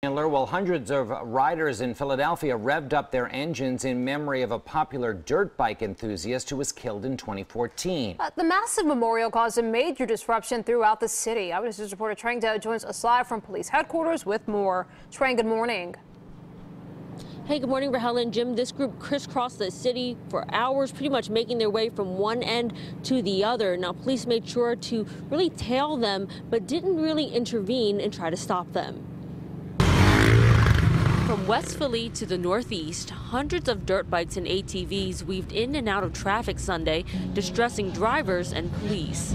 Well, hundreds of riders in Philadelphia revved up their engines in memory of a popular dirt bike enthusiast who was killed in 2014. Uh, the massive memorial caused a major disruption throughout the city. Eyewitness reporter Trang Do joins us live from police headquarters with more. Trang, good morning. Hey, good morning, Rahel and Jim. This group crisscrossed the city for hours, pretty much making their way from one end to the other. Now, police made sure to really tail them, but didn't really intervene and try to stop them. From West Philly to the Northeast, hundreds of dirt bikes and ATVs weaved in and out of traffic Sunday, distressing drivers and police.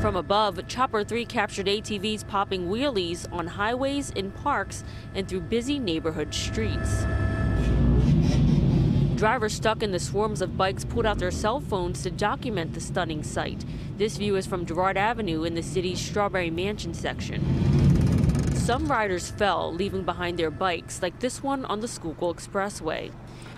From above, Chopper 3 captured ATVs popping wheelies on highways, in parks, and through busy neighborhood streets. Drivers stuck in the swarms of bikes pulled out their cell phones to document the stunning sight. This view is from Girard Avenue in the city's Strawberry Mansion section. Some riders fell, leaving behind their bikes, like this one on the Schuylkill Expressway.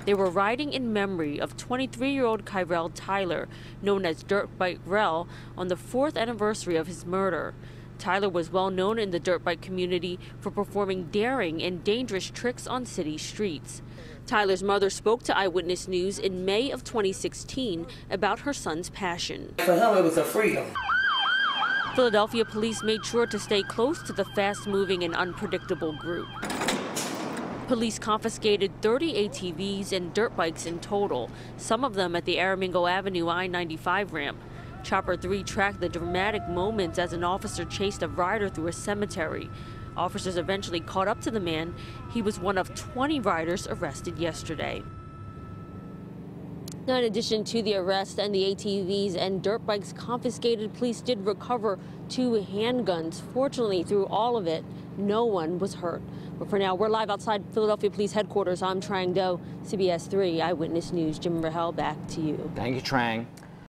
They were riding in memory of 23-year-old Kyrell Tyler, known as Dirt Bike Rell, on the fourth anniversary of his murder. Tyler was well known in the dirt bike community for performing daring and dangerous tricks on city streets. Tyler's mother spoke to Eyewitness News in May of 2016 about her son's passion. For him, it was a freedom. Philadelphia police made sure to stay close to the fast-moving and unpredictable group. Police confiscated 30 ATVs and dirt bikes in total, some of them at the Aramingo Avenue I-95 ramp. Chopper 3 tracked the dramatic moments as an officer chased a rider through a cemetery. Officers eventually caught up to the man. He was one of 20 riders arrested yesterday. Now, in addition to the arrest and the ATVs and dirt bikes confiscated, police did recover two handguns. Fortunately, through all of it, no one was hurt. But for now, we're live outside Philadelphia Police Headquarters. I'm Trang Do, CBS 3 Eyewitness News. Jim Rahel, back to you. Thank you, Trang.